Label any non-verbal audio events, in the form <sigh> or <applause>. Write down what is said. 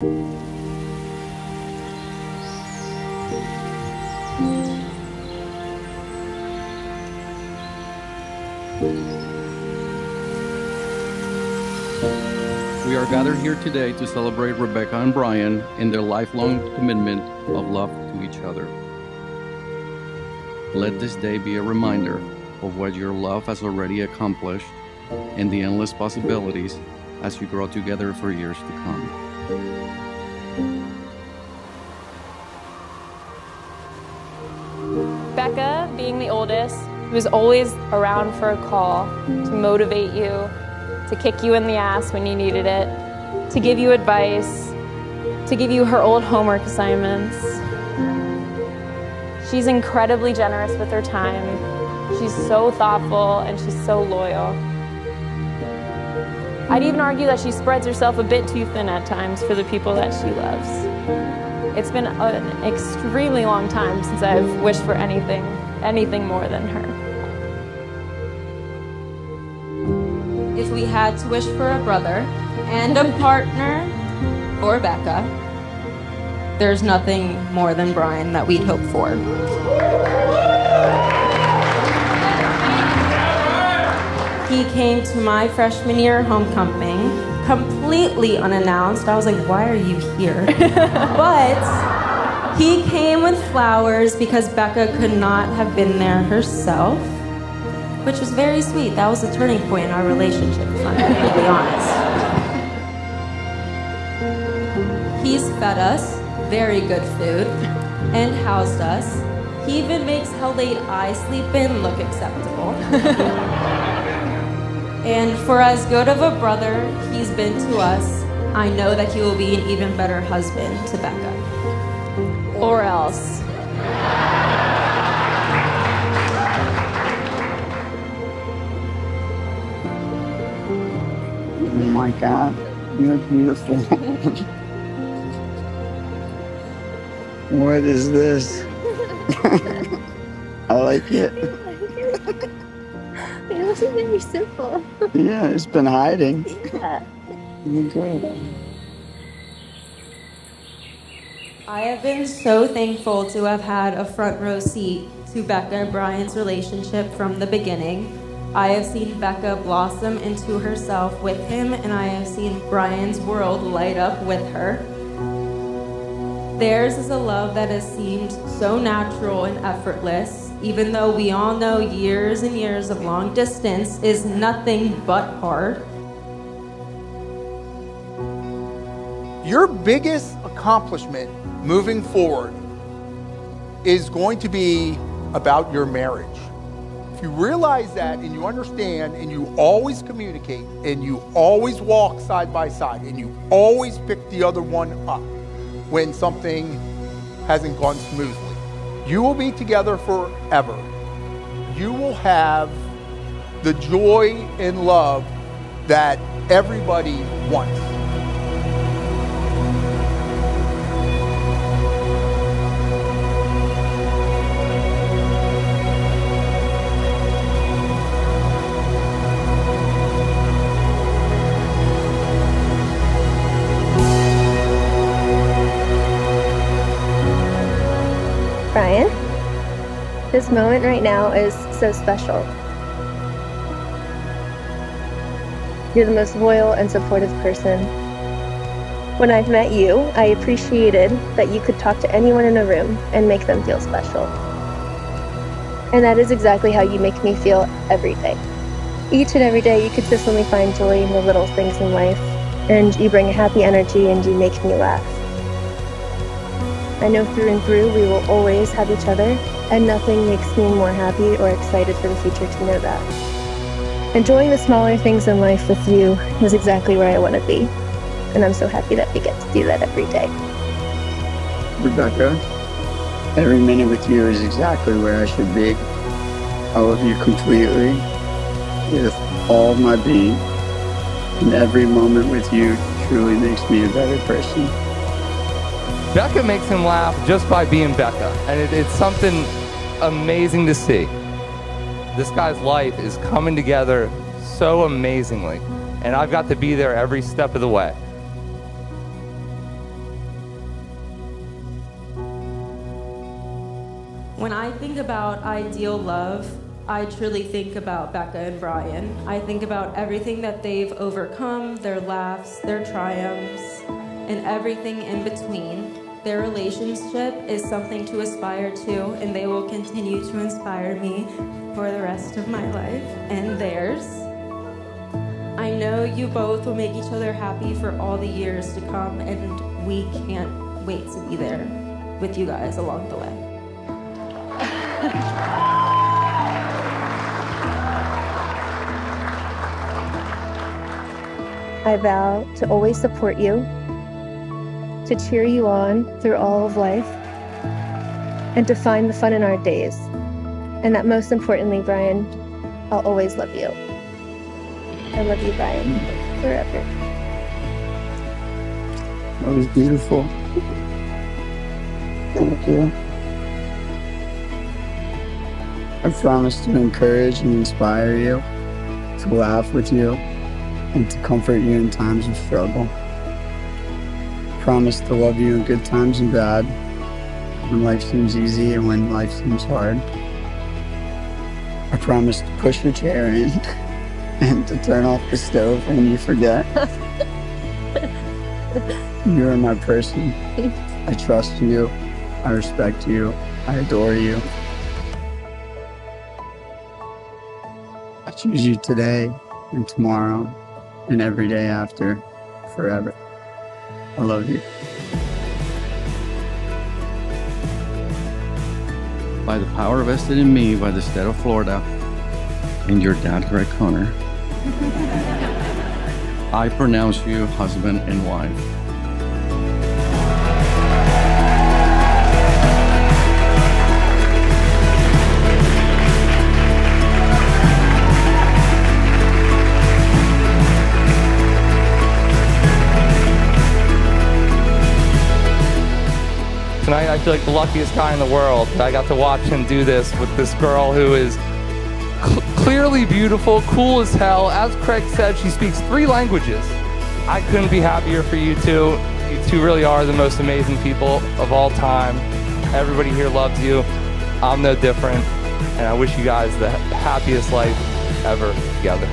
We are gathered here today to celebrate Rebecca and Brian in their lifelong commitment of love to each other. Let this day be a reminder of what your love has already accomplished and the endless possibilities as you grow together for years to come. Becca, being the oldest, was always around for a call to motivate you, to kick you in the ass when you needed it, to give you advice, to give you her old homework assignments. She's incredibly generous with her time. She's so thoughtful and she's so loyal. I'd even argue that she spreads herself a bit too thin at times for the people that she loves. It's been an extremely long time since I've wished for anything, anything more than her. If we had to wish for a brother and a partner for Becca, there's nothing more than Brian that we'd hope for. He came to my freshman year homecoming completely unannounced. I was like, why are you here? <laughs> but he came with flowers because Becca could not have been there herself, which was very sweet. That was a turning point in our relationship, if I'm completely honest. He's fed us very good food and housed us. He even makes how late I sleep in look acceptable. <laughs> And for as good of a brother he's been to us, I know that he will be an even better husband to Becca. Or else. Oh my God, you're beautiful. what is this? <laughs> I like it. It was very simple. Yeah, it's been hiding. Yeah. Great. I have been so thankful to have had a front row seat to Becca and Brian's relationship from the beginning. I have seen Becca blossom into herself with him, and I have seen Brian's world light up with her. Theirs is a love that has seemed so natural and effortless, even though we all know years and years of long distance is nothing but hard. Your biggest accomplishment moving forward is going to be about your marriage. If you realize that and you understand and you always communicate and you always walk side by side and you always pick the other one up when something hasn't gone smoothly, you will be together forever. You will have the joy and love that everybody wants. This moment right now is so special. You're the most loyal and supportive person. When I've met you, I appreciated that you could talk to anyone in a room and make them feel special. And that is exactly how you make me feel every day. Each and every day, you consistently find joy in the little things in life, and you bring a happy energy and you make me laugh. I know through and through we will always have each other, and nothing makes me more happy or excited for the future to know that. Enjoying the smaller things in life with you is exactly where I want to be, and I'm so happy that we get to do that every day. Rebecca, every minute with you is exactly where I should be. I love you completely, with all my being, and every moment with you truly makes me a better person. Becca makes him laugh just by being Becca. And it, it's something amazing to see. This guy's life is coming together so amazingly. And I've got to be there every step of the way. When I think about ideal love, I truly think about Becca and Brian. I think about everything that they've overcome, their laughs, their triumphs and everything in between. Their relationship is something to aspire to, and they will continue to inspire me for the rest of my life and theirs. I know you both will make each other happy for all the years to come, and we can't wait to be there with you guys along the way. I vow to always support you, to cheer you on through all of life, and to find the fun in our days. And that most importantly, Brian, I'll always love you. I love you, Brian, forever. That was beautiful. Thank you. I promise to encourage and inspire you, to laugh with you, and to comfort you in times of struggle. I promise to love you in good times and bad, when life seems easy and when life seems hard. I promise to push your chair in <laughs> and to turn off the stove when you forget. <laughs> you are my person. I trust you. I respect you. I adore you. I choose you today and tomorrow and every day after, forever. I love you. By the power vested in me by the state of Florida and your dad, Greg Conner, <laughs> I pronounce you husband and wife. I feel like the luckiest guy in the world. I got to watch him do this with this girl who is cl- clearly beautiful, cool as hell. As Craig said, she speaks three languages. I couldn't be happier for you two. You two really are the most amazing people of all time. Everybody here loves you. I'm no different. And I wish you guys the happiest life ever together.